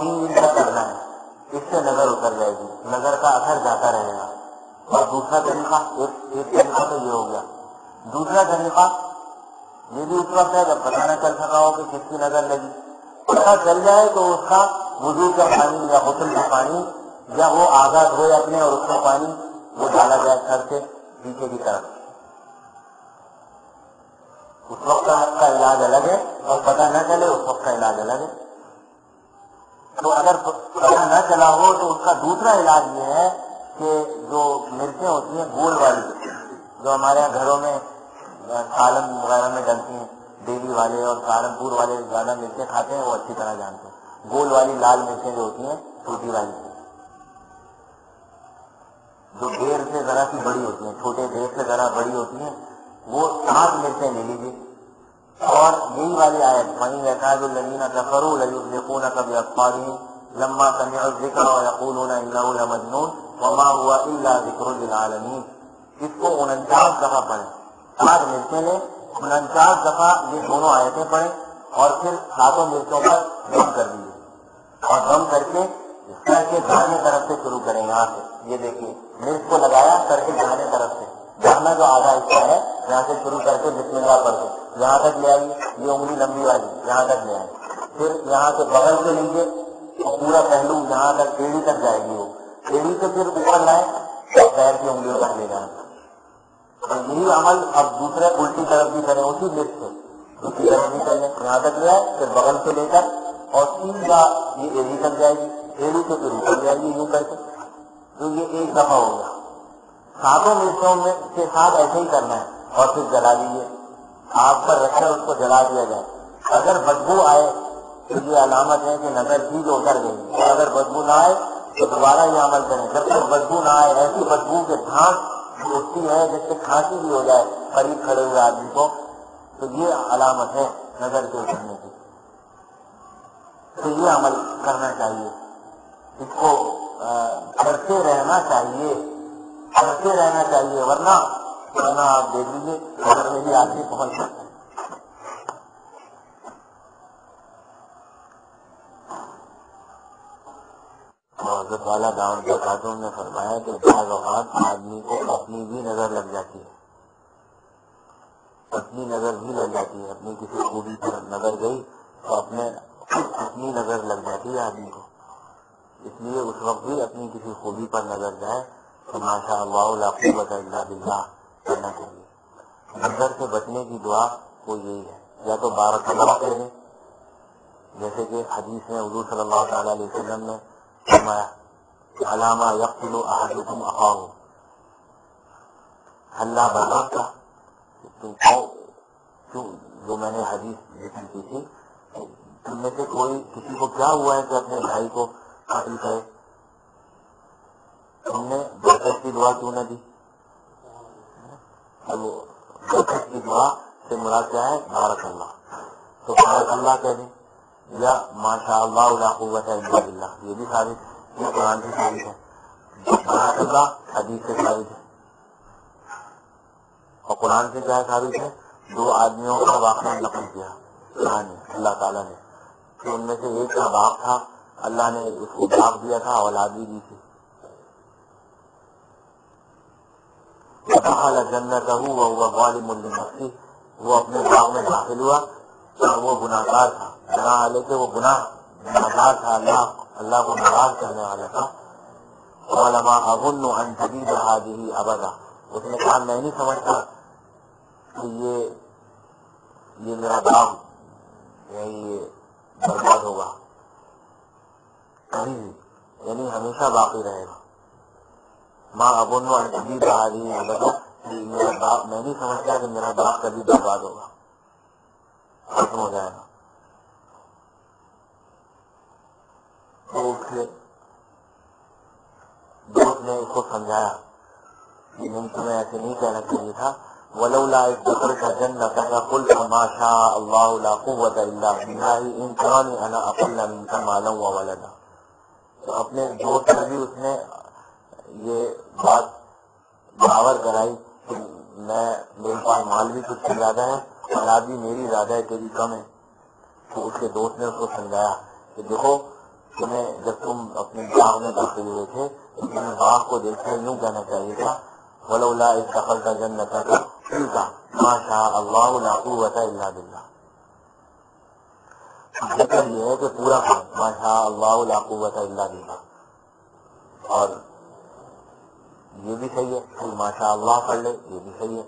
تین دن کا کرنا ہے اس سے نظر اتر جائے گی۔ نظر کا اثر جاتا رہے گا۔ اور دوسرا طریقہ ایک ایک طریقہ تو یہ ہو گیا۔ دوسرا طریقہ یہ بھی اس وقت ہے جب پتہ نہ چل سکا ہو کہ کس کی نظر لگی۔ پتہ چل جائے تو اس کا وضو کا پانی یا غسل کا پانی یا وہ آزاد ہوئے اپنے اور اس کا پانی وہ ڈالا جائے سر سے پیچھے کی طرف۔ اس وقت کا علاج الگ ہے اور پتہ نہ چلے اس وقت کا علاج الگ ہے۔ تو اگر پتہ نہ چلا ہو تو اس کا دوسرا علاج یہ ہے کہ جو مرچیں ہوتی ہیں، گول والی جو ہمارے یہاں گھروں میں سالن وغیرہ میں ڈلتی ہیں دیوی والے اور سہارنپور والے زیادہ مرچیں کھاتے ہیں، وہ اچھی طرح جانتے ہیں۔ گول والی لال مرچیں جو ہوتی ہیں چھوٹی والی جو دیر سے ذرا سی بڑی ہوتی ہیں، چھوٹے دیر سے ذرا بڑی ہوتی ہیں، وہ سات مرچیں لے لیجیے اور یہی والی آئے وہیں احتاج النین کفرو لکون کبھی اخباری لما سمع الذکر ويقولون انه لمجنون وما هو الا ذکر للعالمین اس کو انچاس دفعہ پڑھیں۔ سات مرچیں لیں، انچاس دفعہ یہ دونوں آیتیں پڑھیں اور پھر ساتوں مرچوں پر دم کر دیجیے اور دم کر کے سر کے دانے طرف سے شروع کریں یہاں سے۔ یہ دیکھیے، مرچ کو لگایا سر کے دانے طرف سے۔ دانا جو آدھا حصہ ہے، یہاں سے شروع کر کے بسم اللہ پڑھ کے یہاں تک لے آئیے، یہ انگلی لمبی والی یہاں تک لے آئیے۔ پھر یہاں سے بغل سے لیجیے اور پورا پہلو یہاں تک ایڑی تک جائے گی وہ۔ ایڑی سے پھر اوپر لائیں اور پیر کی انگلیوں تک لے جائیں۔ اور یہی عمل اب دوسرے الٹی طرف بھی کریں، اسی مرچ سے۔ دوسری طرف بھی کریں، یہاں تک لے آئے پھر بغل سے لے کر اور سیدھا یہ ایڑی تک جائے گی۔ ایڑی سے پھر اوپر جائے گی یوں کر کے۔ تو یہ ایک دفعہ ہو گیا۔ ساتوں مرچوں میں کے ساتھ ایسے ہی کرنا ہے اور پھر جلا دیجیے آگ پر رکھ کر اس کو جلا دیا جائے۔ اگر بدبو آئے تو یہ علامت ہے کہ نظر کی جو اتر گئی۔ اور اگر بدبو نہ آئے تو دوبارہ یہ عمل کریں۔ جب تک بدبو نہ آئے، ایسی بدبو کے دھانس اٹھتی ہے، جس سے کھانسی بھی ہو جائے، قریب کھڑے ہوئے آدمی کو، تو یہ علامت ہے نظر کے اترنے کی۔ تو یہ عمل کرنا چاہیے۔ اس کو کرتے رہنا چاہیے۔ کرتے رہنا چاہیے، ورنہ ورنہ آپ دیکھ لیجیے گھر میں بھی آدمی پہنچ سکتے حضرت والا گاؤں کے خاتون نے فرمایا کہ بعض اوقات آدمی کو اپنی بھی نظر لگ جاتی ہے۔ اپنی نظر بھی لگ جاتی ہے۔ اپنی کسی خوبی پر نظر گئی تو اپنے اپنی نظر لگ جاتی ہے آدمی کو۔ اس لیے اس وقت بھی اپنی کسی خوبی پر نظر جائے۔ تو ماشاء اللہ لا قوت الا باللہ، کرنا چاہیے۔ نظر سے بچنے کی دعا وہ یہی ہے۔ یا تو بارک اللہ کہہ دیں جیسے کہ حدیث میں حضور صلی اللہ تعالی علیہ وسلم نے فرمایا علامہ یقل احدکم اخاہ اللہ برداشت کا تم کیوں؟ جو میں نے حدیث ذکر کی تھی تم میں سے کوئی کسی کو کیا ہوا ہے کہ اپنے بھائی کو قتل کرے؟ تم نے برکت کی دعا کیوں نہ دی؟ برکت کی دعا سے مراد کیا ہے؟ بارک اللہ۔ تو بارک اللہ کہہ دیں۔ یا ماشاء اللہ لا قوت الا باللہ۔ یہ بھی ثابت یہ قرآن سے ثابت ہے۔ بارک اللہ حدیث سے ثابت ہے۔ اور قرآن سے کیا ثابت ہے؟ دو آدمیوں کا واقعہ نقل کیا۔ قرآن نے، اللہ تعالیٰ نے۔ کہ ان میں سے ایک کا باپ تھا، اللہ نے اس کو باغ دیا تھا، اولاد بھی دی تھی۔ دخل جنته وهو ظالم لنفسه هو ابن ظالم داخلها فهو بناغار بنا عليك وبنا بناغار الله بناغار كان عليك قال ما أظن أن تجد هذه أبدا۔ وكما قال ما يعني سمعتها هي یہ میرا باغ یعنی یہ برباد ہوگا۔ کبھی یعنی ہمیشہ باقی رہے گا۔ ماں ابن و انجلی بہاری مدد جی، میرا باغ میں نہیں سمجھتا کہ میرا باغ کبھی برباد ہوگا۔ ختم ہو جائے گا۔ تو اس دوست نے اس کو سمجھایا کہ نہیں تمہیں ایسے نہیں کہنا چاہیے تھا۔ ولولا ایک بکر کا جن کہا کل ما شاء اللہ لا قوت الا باللہ ان کان انا اقل منك مالا وولدا۔ تو اپنے دوست سے بھی اس نے یہ بات باور کرائی میں میرے پاس مال بھی کچھ زیادہ ہے، اولاد بھی میری زیادہ ہے، تیری کم ہے۔ تو اس کے دوست نے اس کو سمجھایا کہ دیکھو، تمہیں جب تم اپنے باغ میں داخل ہوئے تھے، تو تمہیں باغ کو دیکھ کر یوں کہنا چاہیے تھا، ولولا اس دخل کا جنت کا ماشاء اللہ لا قوت الا باللہ ذکر یہ ہے کہ پورا ماشاء اللہ لا قوت الا باللہ اور یہ بھی صحیح ہے کہ ماشاء اللہ پڑھ لے یہ بھی صحیح ہے۔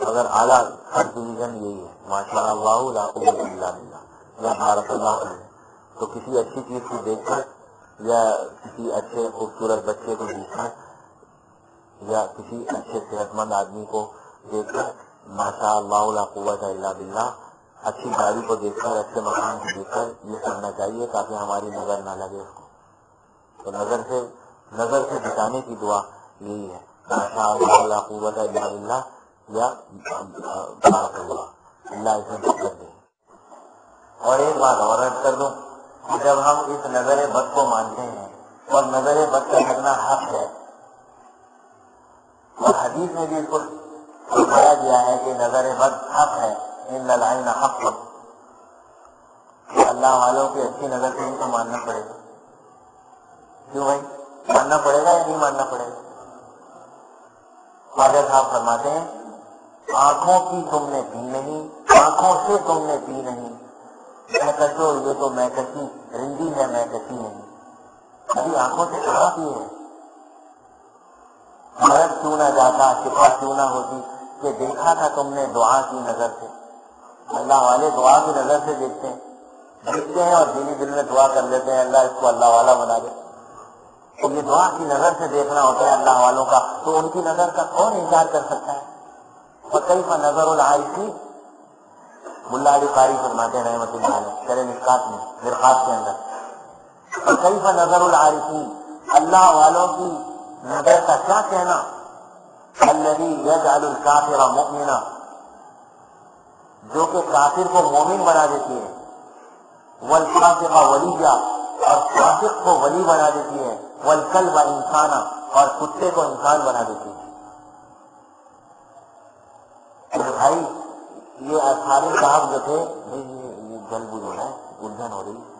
اگر اعلیٰ ہر ڈویژن یہی ہے، ماشاء اللہ، لا یا بھارت اللہ تو کسی اچھی چیز کو دیکھ کر، یا کسی اچھے خوبصورت بچے کو دیکھ کر، یا کسی اچھے صحت مند آدمی کو دیکھ کر، ماشاء اللہ، لا قوت الا باللہ، اچھی گاڑی کو دیکھ کر، اچھے مکان کو دیکھ کر، یہ کرنا چاہیے تاکہ ہماری نظر نہ لگے اس کو۔ تو نظر سے نظر سے بچانے کی دعا یہی ہے۔ اللہ قوت الا باللہ یا بارک اللہ۔ اللہ اسے کر دے۔ اور ایک بات اور رد کر دوں جب ہم اس نظر بد کو مانتے ہیں اور نظر بد کا لگنا حق ہے، اور حدیث میں بھی اس کو بتایا گیا ہے کہ نظر بد حق ہے، ان للعین حق۔ اللہ والوں کی اچھی نظر سے ان کو ماننا پڑے گا۔ کیوں بھائی؟ ماننا پڑے گا یا نہیں ماننا پڑے گا؟ خواجہ صاحب فرماتے ہیں، آنکھوں کی تم نے پی نہیں، آنکھوں سے تم نے پی نہیں۔ میں کچو یہ تو میں کچی رنگی ہے میں کچی نہیں۔ ابھی آنکھوں سے کہاں پی ہے؟ مرد کیوں نہ جاتا، شفا کیوں نہ ہوتی؟ کہ دیکھا تھا تم نے دعا کی نظر سے۔ اللہ والے دعا کی نظر سے دیکھتے ہیں۔ دیکھتے ہیں اور دینی دل میں دعا کر لیتے ہیں، اللہ اس کو اللہ والا بنا دے۔ تو یہ دعا کی نظر سے دیکھنا ہوتا ہے اللہ والوں کا، تو ان کی نظر کا کون انکار کر سکتا ہے؟ اور کئی کا نظر العارفی ملا علی قاری فرماتے ہیں رحمت اللہ علیہ، شرح مشکات میں مرخات کے اندر۔ اور کئی کا نظر العارفی اللہ والوں کی نظر کا کیا کہنا؟ الذي يجعل الكافر مؤمنا۔ جو کہ کافر کو مومن بنا دیتی ہے۔ والفاسق ولیا اور فاسق کو ولی بنا دیتی ہے، والکلب انسانا اور کتے کو انسان بنا دیتی ہے۔ بھائی، یہ سارے صاحب جو تھے؟ یہ جل جو ہے الجھن ہو رہی۔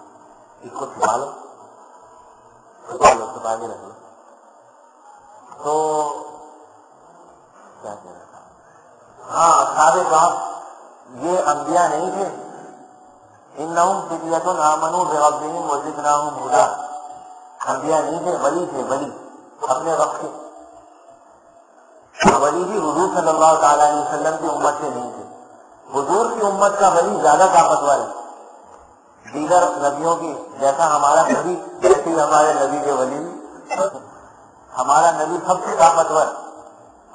اس کو چھپا لو۔ چھپا لو، چھپا کے رکھ لو۔ تو کیا کہہ رہا ہاں سارے صاحب یہ انبیاء نہیں تھے؟ ان نام فکیت نامنو ربهم وزدناهم هدى انبیاء نہیں تھے، ولی تھے، ولی۔ اپنے وقت کے۔ ہاں، ولی بھی حضور صلی اللہ تعالی علیہ وسلم کی امت سے نہیں تھے۔ حضور کی امت کا ولی زیادہ طاقتور ہے۔ دیگر نبیوں کی، جیسا ہمارا نبی جیسے ہمارے نبی کے ولی ہمارا نبی سب سے طاقتور۔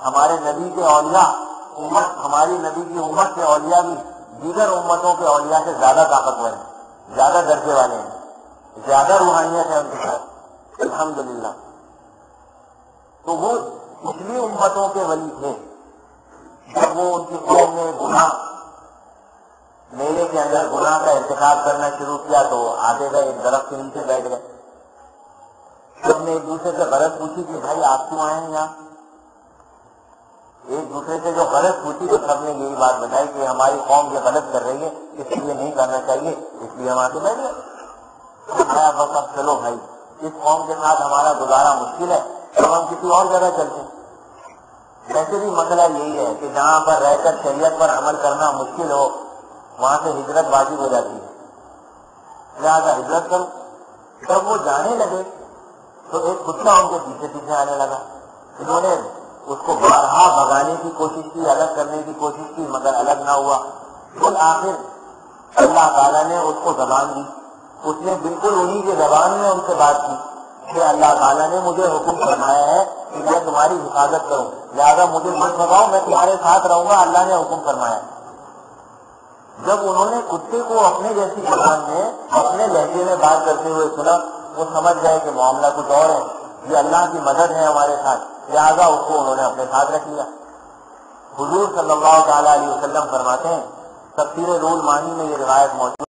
ہمارے نبی کے اولیاء، امت، ہماری نبی کی امت کے اولیاء بھی۔ دیگر امتوں کے اولیاء سے زیادہ طاقتور ہیں، زیادہ درجے والے ہیں، زیادہ روحانیت ہے ان کے ساتھ۔ الحمدللہ۔ تو وہ پچھلی امتوں کے ولی تھے جب وہ ان کی قوم نے گناہ، میلے کے اندر گناہ کا ارتکاب کرنا شروع کیا تو آگے گئے، ایک درخت کے نیچے بیٹھ گئے۔ سب نے ایک دوسرے سے غلط پوچھی کہ بھائی آپ کیوں آئے ہیں یہاں؟ ایک دوسرے سے جو غلط پوچھی تو سب نے یہی بات بتائی کہ ہماری قوم یہ غلط کر رہی ہے، اس لیے نہیں کرنا چاہیے، اس لیے ہم آ کے بیٹھ گئے بس اب چلو بھائی، اس قوم کے ساتھ ہمارا گزارا مشکل ہے تو ہم کسی اور جگہ چلتے ویسے بھی مسئلہ یہی ہے کہ جہاں پر رہ کر شریعت پر عمل کرنا مشکل ہو، وہاں سے ہجرت بازی ہو جاتی ہے۔ لہٰذا ہجرت کرو جب وہ جانے لگے، تو ایک کتا ان کے پیچھے پیچھے آنے لگا۔ انہوں نے اس کو بارہا بھگانے کی کوشش کی، الگ کرنے کی کوشش کی، مگر الگ نہ ہوا۔ پھر آخر اللہ تعالیٰ نے اس کو زبان دی۔ اس نے بالکل انہی کی زبان میں ان سے بات کی کہ اللہ تعالیٰ نے مجھے حکم فرمایا ہے کہ میں تمہاری حفاظت کروں۔ لہٰذا مجھے مت بھگاؤ، میں تمہارے ساتھ رہوں گا، اللہ نے حکم فرمایا۔ جب انہوں نے کتے کو اپنے جیسی زبان میں، اپنے لہجے میں بات کرتے ہوئے سنا، وہ سمجھ گئے کہ معاملہ کچھ اور ہے۔ یہ اللہ کی مدد ہے ہمارے ساتھ۔ لہٰذا اس کو انہوں نے اپنے ساتھ رکھ لیا۔ حضور صلی اللہ تعالی علیہ وسلم فرماتے ہیں، تفسیر رول مانی میں یہ روایت موجود